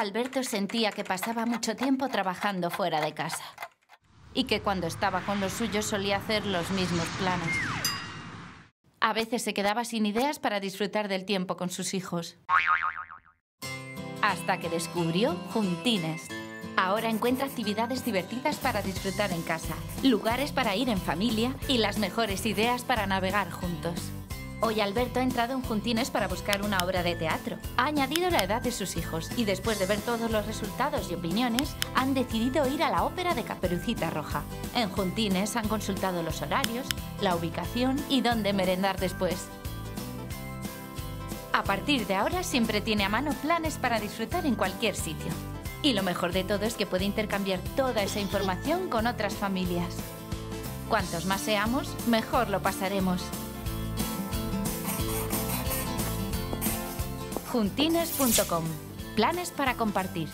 Alberto sentía que pasaba mucho tiempo trabajando fuera de casa y que cuando estaba con los suyos solía hacer los mismos planes. A veces se quedaba sin ideas para disfrutar del tiempo con sus hijos. Hasta que descubrió Juntines. Ahora encuentra actividades divertidas para disfrutar en casa, lugares para ir en familia y las mejores ideas para navegar juntos. Hoy Alberto ha entrado en Juntines para buscar una obra de teatro. Ha añadido la edad de sus hijos y después de ver todos los resultados y opiniones, han decidido ir a la ópera de Caperucita Roja. En Juntines han consultado los horarios, la ubicación y dónde merendar después. A partir de ahora siempre tiene a mano planes para disfrutar en cualquier sitio. Y lo mejor de todo es que puede intercambiar toda esa información con otras familias. Cuantos más seamos, mejor lo pasaremos. Juntines.com. Planes para compartir.